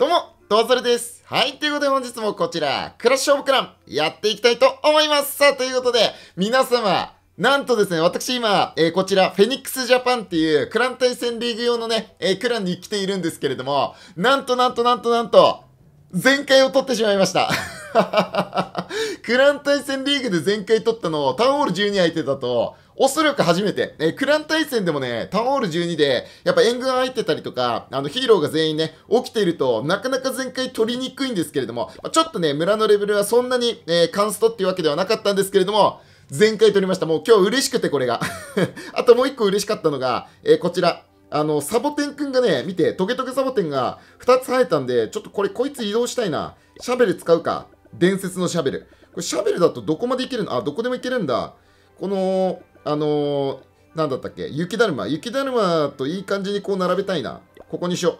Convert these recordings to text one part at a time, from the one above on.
どうも、どうぞれです。はい、ということで本日もこちら、クラッシュオブクラン、やっていきたいと思います。さあ、ということで、皆様、なんとですね、私今、えーこちら、フェニックスジャパンっていう、クラン対戦リーグ用のね、えークランに来ているんですけれども、なんとなんとなんとなんと、全開を取ってしまいました。クラン対戦リーグで全開取ったのをタウンホール12相手だと、おそらく初めて、えクラン対戦でもね、タウンホール12で、やっぱ援軍入ってたりとか、あのヒーローが全員ね、起きていると、なかなか全開取りにくいんですけれども、まちょっとね、村のレベルはそんなに、えーカンストっていうわけではなかったんですけれども、全開取りました。もう今日嬉しくてこれが。あともう一個嬉しかったのが、えーこちら。あの、サボテンくんがね、見て、トゲトゲサボテンが2つ生えたんで、ちょっとこれこいつ移動したいな。シャベル使うか。伝説のシャベル。これシャベルだとどこまでいけるのあ、どこでもいけるんだ。この、あのー、なんだったっけ？雪だるま。雪だるまといい感じにこう並べたいな。ここにしよう。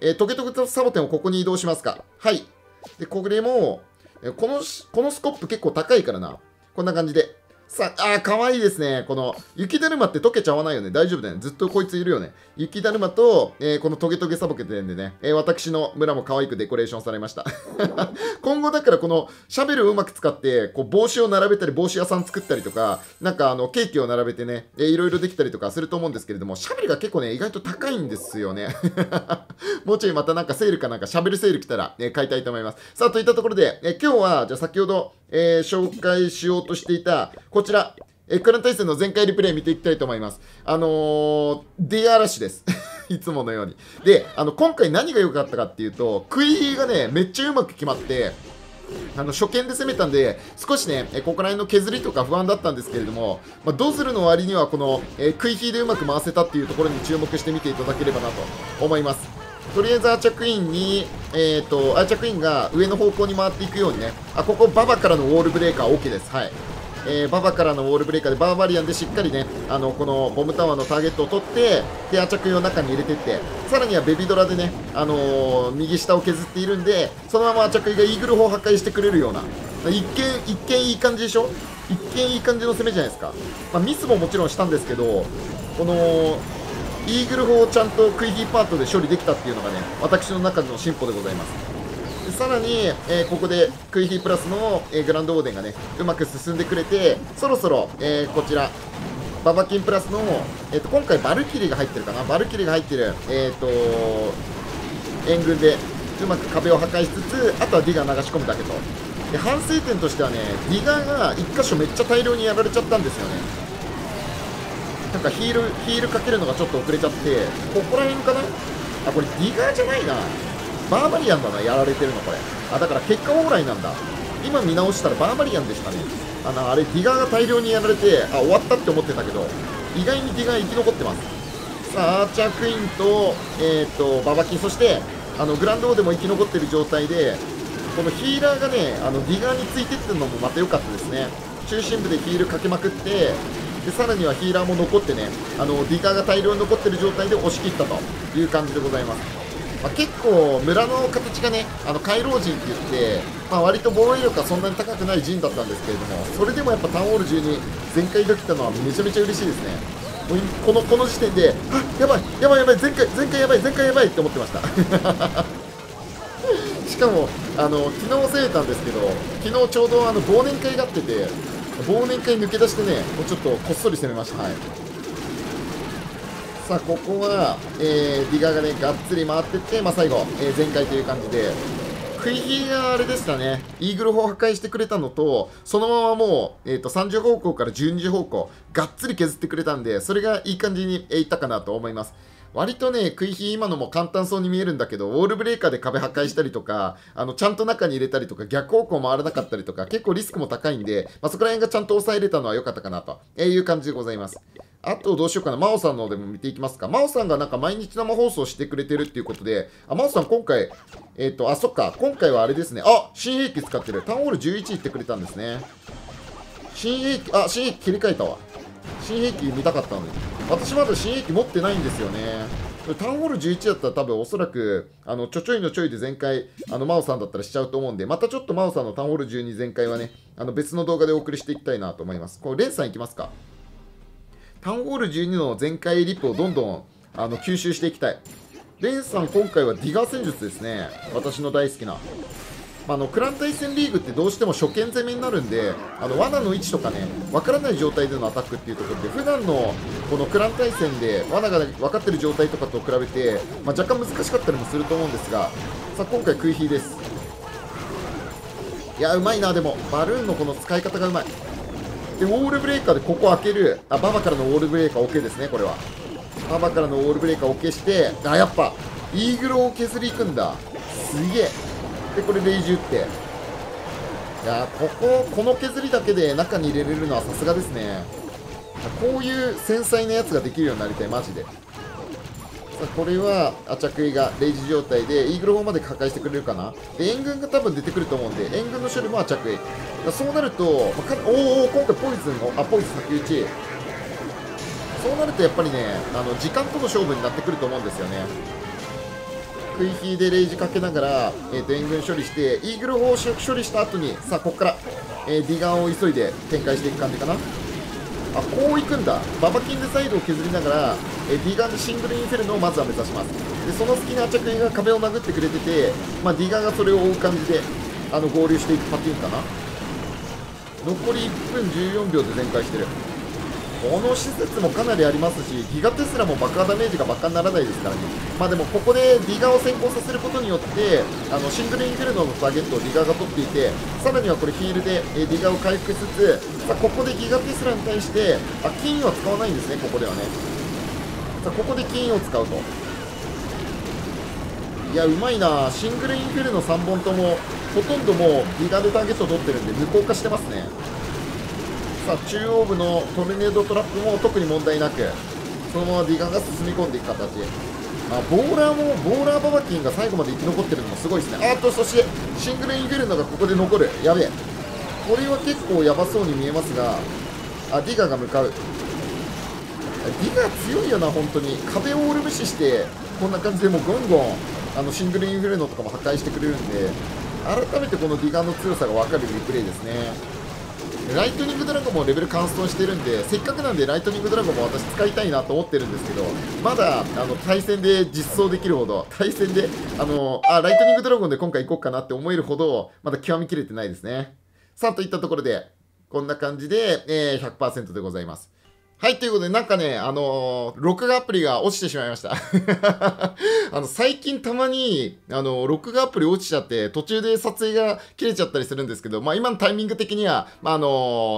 えートゲトゲとサボテンをここに移動しますか。はい。で、これも、この、このスコップ結構高いからな。こんな感じで。さあ、かわいいですね。この、雪だるまって溶けちゃわないよね。大丈夫だよね。ずっとこいついるよね。雪だるまと、えーこのトゲトゲサボケてるんでね、えー私の村も可愛くデコレーションされました。今後だからこのシャベルをうまく使って、こう帽子を並べたり、帽子屋さん作ったりとか、なんかあの、ケーキを並べてね、えーいろいろできたりとかすると思うんですけれども、シャベルが結構ね、意外と高いんですよね。もうちょいまたなんかセールかなんかシャベルセール来たら、えー買いたいと思います。さあ、といったところで、えー今日は、じゃあ先ほど、えー紹介しようとしていた、こちら、えークラン対戦の全壊リプレイ見ていきたいと思います。あのー、ディガーラッシュです。いつものように。で、あの、今回何が良かったかっていうと、クイヒーがね、めっちゃうまく決まって、あの初見で攻めたんで、少しね、えここら辺の削りとか不安だったんですけれども、まあ、ドズルの割にはこの、えー、クイヒーでうまく回せたっていうところに注目してみていただければなと思います。とりあえずアーチャークイーンに、えー、とアーチャクイーンが上の方向に回っていくようにね、あここ、ババからのウォールブレーカー OK です。はいえーババからのウォールブレーカーでバーバリアンでしっかりねあのこのボムタワーのターゲットを取ってでアチャクイを中に入れてってさらにはベビドラでね、あのー右下を削っているんでそのままアチャクイがイーグル砲を破壊してくれるような一見一見いい感じでしょ？一見いい感じの攻めじゃないですか、まあ、ミスももちろんしたんですけどこのイーグル砲をちゃんとクイヒーパートで処理できたっていうのがね私の中での進歩でございます。さらに、えーここでクイヒープラスの、えーグランドウォーデンがねうまく進んでくれてそろそろ、えーこちらババキンプラスの、えー、と今回バルキリーが入ってるかな？バルキリーが入ってるえっ、と援軍でうまく壁を破壊しつつあとはディガー流し込むだけと。で反省点としてはねディガーが1箇所めっちゃ大量にやられちゃったんですよね。なんかヒールヒールかけるのがちょっと遅れちゃってここら辺かな？あこれディガーじゃないな。バーバリアンだなやられてるのこれ。あだから結果オーライなんだ。今見直したらバーバリアンでしたね。あのあれディガーが大量にやられてあ終わったって思ってたけど意外にディガー生き残ってます。さあアーチャークイーンと,、えー、とババキンそしてあのグランドウォーデンも生き残ってる状態でこのヒーラーがねあのディガーについてってるのもまた良かったですね。中心部でヒールかけまくってでさらにはヒーラーも残ってねあのディガーが大量に残ってる状態で押し切ったという感じでございます。まあ、結構村の形がねあの回廊陣って言って、まあ、割と防衛力はそんなに高くない陣だったんですけれどもそれでもやっぱタウンホール中に全開できたのはめちゃめちゃ嬉しいですね。このこの時点であやばいやばいやばい前回前回やばい前回やばいって思ってました。しかもあの昨日攻めたんですけど昨日ちょうどあの忘年会があってて忘年会抜け出してねもうちょっとこっそり攻めました。はい。さあここは、えーディガーがねがっつり回ってって、まあ、最後、えー全開という感じで。クイヒーがあれでしたね。イーグル砲破壊してくれたのとそのままもう、えー、と30方向から12時方向がっつり削ってくれたんでそれがいい感じにえいったかなと思います。割とね、クイヒー今のも簡単そうに見えるんだけど、ウォールブレーカーで壁破壊したりとか、あの、ちゃんと中に入れたりとか、逆方向回らなかったりとか、結構リスクも高いんで、まあ、そこら辺がちゃんと抑えれたのは良かったかなという感じでございます。あとどうしようかな、真央さんの方でも見ていきますか。真央さんがなんか毎日生放送してくれてるっていうことで、あ、真央さん今回、えっ、と、あ、そっか、今回はあれですね。あ、新兵器使ってる。タウンホール11言ってくれたんですね。新兵器、あ、新兵器切り替えたわ。新兵器見たかったのに。私まだ新兵器持ってないんですよね。タウンホール11だったら多分おそらく、あの、ちょちょいのちょいで全開、あの、真央さんだったらしちゃうと思うんで、またちょっと真央さんのタウンホール12全開はね、あの、別の動画でお送りしていきたいなと思います。これ、レンさんいきますか？タウンホール12の全開リップをどんどんあの吸収していきたい。レンさん今回はディガー戦術ですね私の大好きなまあのクラン対戦リーグってどうしても初見攻めになるんであの罠の位置とかね分からない状態でのアタックっていうところで普段のこのクラン対戦で罠が分かってる状態とかと比べて、まあ、若干難しかったりもすると思うんですがさあ今回食い火です。いやうまいなでも。バルーンのこの使い方がうまい。でウォールブレーカーでここ開ける。あババからのウォールブレーカー OK ですねこれは。ババからのウォールブレーカー OK してあやっぱイーグルを削りいくんだ。すげえ。でこれレイジ打って。いやこここの削りだけで中に入れれるのはさすがですね。こういう繊細なやつができるようになりたいマジで。さあこれはアチャクイがレイジ状態でイーグル砲まで破壊してくれるかな。で援軍が多分出てくると思うんで援軍の処理もアチャクイそうなると、まあ、おお今回ポイズンをあポイズン先打ち。そうなるとやっぱりねあの時間との勝負になってくると思うんですよね。クイヒーでレイジかけながら、えー、と援軍処理してイーグル砲を処理した後にさあここから、えー、ディガーを急いで展開していく感じかな。あこういくんだ。ババキンでサイドを削りながら、えー、ディガーでシングルインフェルノをまずは目指します。でその隙にアチャクイが壁を殴ってくれてて、まあ、ディガーがそれを追う感じであの合流していくパティーンかな。残り1分14秒で全壊してる。この施設もかなりありますしギガテスラも爆破ダメージが爆破にならないですからね。まあでもここでディガーを先行させることによってあのシングルインフェルノのターゲットをディガーが取っていてさらにはこれヒールで、ディガーを回復しつつさあここでギガテスラに対してあ金は使わないんですねここではね。さあここで金を使うと。いやうまいな。シングルインフェルノ3本ともほとんどもうディガーでターゲットを取ってるんで無効化してますね。さあ中央部のトルネードトラップも特に問題なくそのままディガンが進み込んでいく形。あボーラーもボーラーババキンが最後まで生き残ってるのもすごいですね。あとそしてシングルインフェルノがここで残る。やべえ。これは結構やばそうに見えますがあディガが向かう。ディガ強いよな本当に。壁をオール無視してこんな感じでもうゴンゴンあのシングルインフェルノとかも破壊してくれるんで改めてこのディガの強さが分かるリプレイですね。ライトニングドラゴンもレベルカントしてるんでせっかくなんでライトニングドラゴンも私使いたいなと思ってるんですけどまだあの対戦で実装できるほど対戦であのあライトニングドラゴンで今回行こうかなって思えるほどまだ極めきれてないですね。さあといったところでこんな感じで、えー、100%でございます。はい、ということで、なんかね、あのー、録画アプリが落ちてしまいました。あの、最近たまに、あのー、録画アプリ落ちちゃって、途中で撮影が切れちゃったりするんですけど、まあ、今のタイミング的には、まあ、あの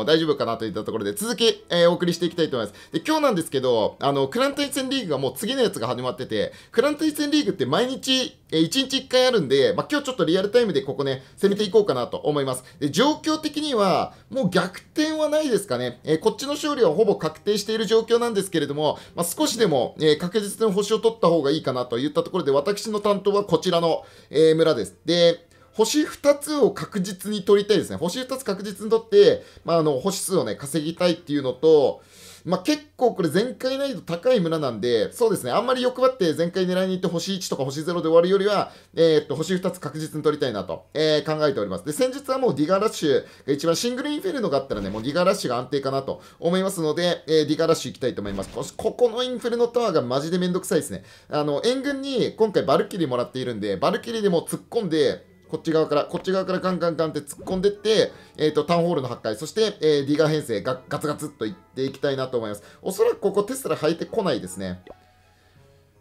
ー、大丈夫かなといったところで、続き、えお送りしていきたいと思います。で、今日なんですけど、あの、クラン対戦リーグがもう次のやつが始まってて、クラン対戦リーグって毎日、え1日1回あるんで、まあ、今日ちょっとリアルタイムでここね、攻めていこうかなと思います。で、状況的には、もう逆転はないですかね。えこっちの勝利はほぼ確定定している状況なんですけれども、まあ、少しでも、え確実に星を取った方がいいかなといったところで、私の担当はこちらの、え村です。で、星2つを確実に取りたいですね。星2つ確実に取って、まあ、あの、星数をね、稼ぎたいっていうのと、まあ、結構これ全壊難易度高い村なんで、そうですね、あんまり欲張って全壊狙いに行って星1とか星0で終わるよりは、えー、っと、星2つ確実に取りたいなと、えー、考えております。で、戦術はもうディガーラッシュが一番シングルインフェルノがあったらね、もうディガーラッシュが安定かなと思いますので、えー、ディガーラッシュ行きたいと思います。ここのインフェルノタワーがマジでめんどくさいですね。あの、援軍に今回バルキリーもらっているんで、バルキリーでも突っ込んで、こっち側から、こっち側からガンガンガンって突っ込んでって、えっ、ー、と、タウンホールの破壊、そして、えー、ディガー編成でガツガツっといっていきたいなと思います。おそらくここテスラ入ってこないですね。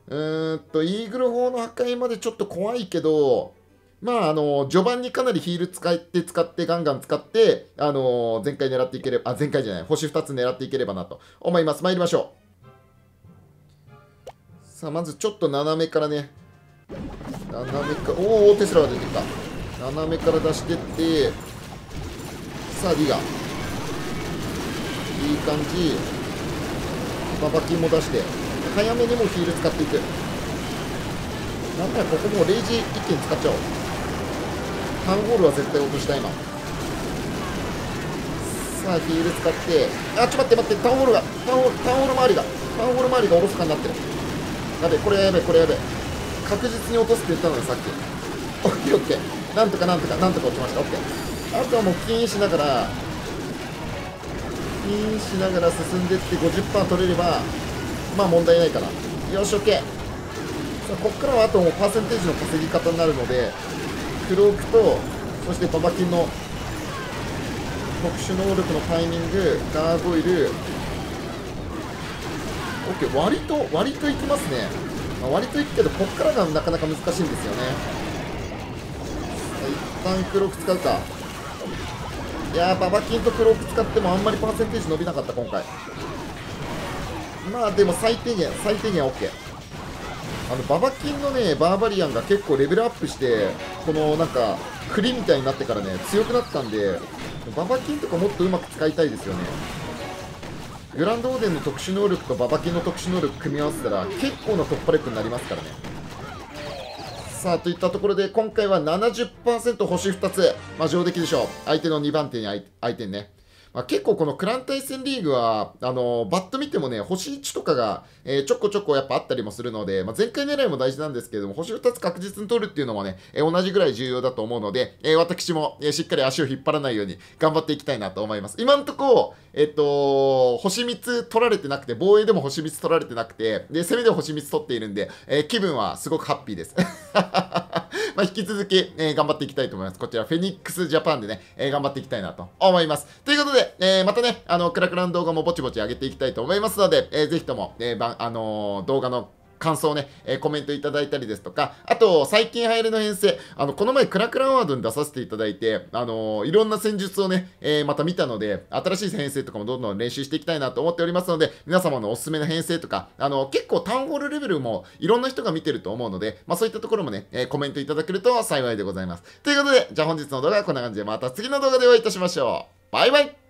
うーんと、イーグル砲の破壊までちょっと怖いけど、まあ、あの、序盤にかなりヒール使って使ってガンガン使って、あの、前回狙っていければ、あ、前回じゃない、星2つ狙っていければなと思います。参りましょう。さあ、まずちょっと斜めからね、斜めかおおテスラが出てきた斜めから出してってさあリガ。いい感じ。ババキンも出して。早めにもヒール使っていく。なんならここもうレイジ一気に使っちゃおう。タウンホールは絶対落としたいなさあヒール使って。あちょっと待って待って。タウンホールがタウンホールタンホール周りが。タウンホール周りがおろそかになってる。やべこれやべこれやべ確実に落とすって言ったのにさっき。オッケーオッケー。なんとかなんとかなんとか落ちました。オッケー。あとはもうキーンしながらキーンしながら進んでって50%取れればまあ問題ないかな。よしオッケー。さあここからはあともうパーセンテージの稼ぎ方になるのでクロークとそしてババキンの特殊能力のタイミングガーゴイル。OK 割と割といきますね、まあ、割といくけどこっからがなかなか難しいんですよね。一旦クローク使うか。いやーババキンとクローク使ってもあんまりパーセンテージ伸びなかった今回。まあでも最低限最低限 OK あのババキンのねバーバリアンが結構レベルアップしてこのなんか栗みたいになってからね強くなったんでババキンとかもっとうまく使いたいですよね。グランドオーデンの特殊能力とババキンの特殊能力組み合わせたら結構な突破力になりますからね。さあといったところで今回は70%星2つ、まあ、上出来でしょう。相手の2番手に相手にね。まあ、結構このクラン対戦リーグは、あの、バッと見てもね、星1とかが、えー、ちょこちょこやっぱあったりもするので、まあ、前回狙いも大事なんですけれども、星2つ確実に取るっていうのもね、えー、同じぐらい重要だと思うので、え私も、えしっかり足を引っ張らないように頑張っていきたいなと思います。今んとこ、えっと、星3つ取られてなくて、防衛でも星3つ取られてなくて、で、攻めで星3つ取っているんで、え気分はすごくハッピーです。まあ、引き続き、え頑張っていきたいと思います。こちら、フェニックスジャパンでね、え頑張っていきたいなと思います。ということで、えまたね、あの、クラクラの動画もぼちぼち上げていきたいと思いますので、えー、ぜひとも、えー、あの動画の感想をね、えー、コメントいただいたりですとか、あと、最近流行りの編成、あの、この前、クラクラワードに出させていただいて、あのー、いろんな戦術をね、えー、また見たので、新しい編成とかもどんどん練習していきたいなと思っておりますので、皆様のおすすめの編成とか、あの結構タウンホールレベルもいろんな人が見てると思うので、まあ、そういったところもね、えコメントいただけると幸いでございます。ということで、じゃあ本日の動画はこんな感じで、また次の動画でお会いいたしましょう。バイバイ